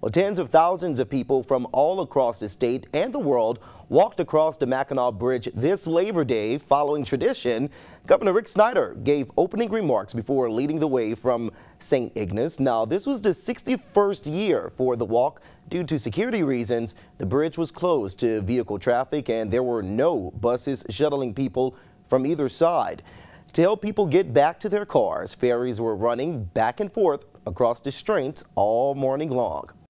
Well, tens of thousands of people from all across the state and the world walked across the Mackinac Bridge this Labor Day following tradition. Governor Rick Snyder gave opening remarks before leading the way from St. Ignace. Now, this was the 61st year for the walk. Due to security reasons, the bridge was closed to vehicle traffic and there were no buses shuttling people from either side. To help people get back to their cars, ferries were running back and forth across the Straits all morning long.